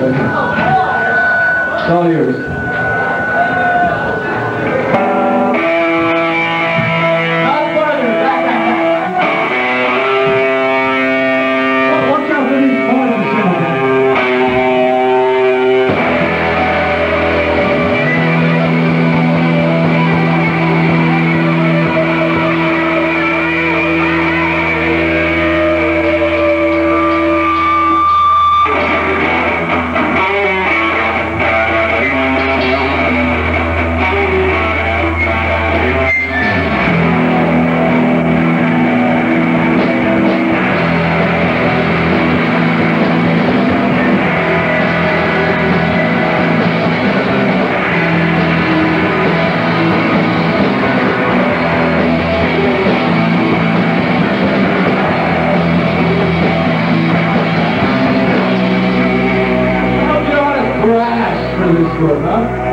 Thank you. né?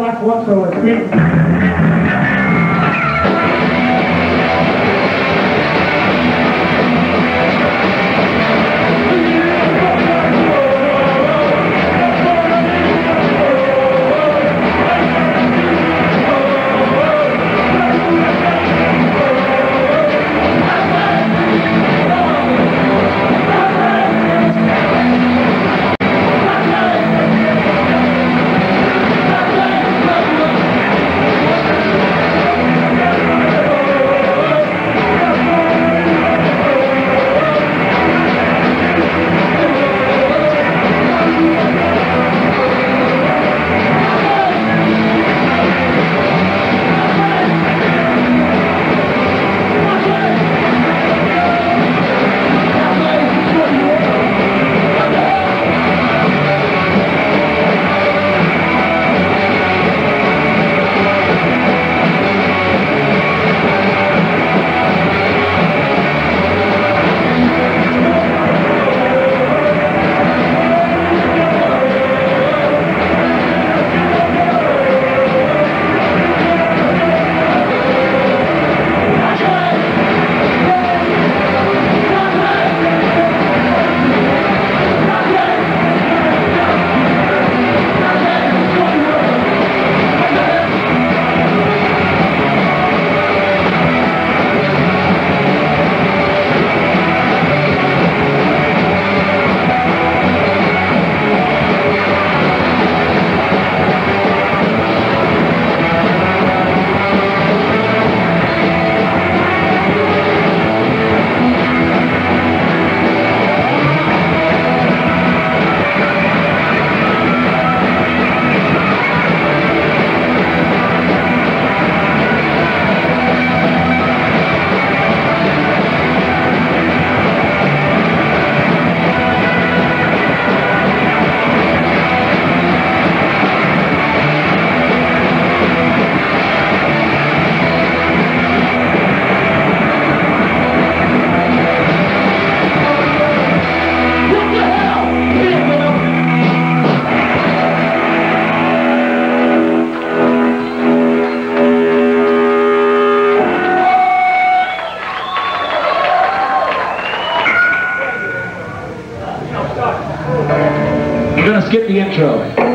This, this will Let's get the intro.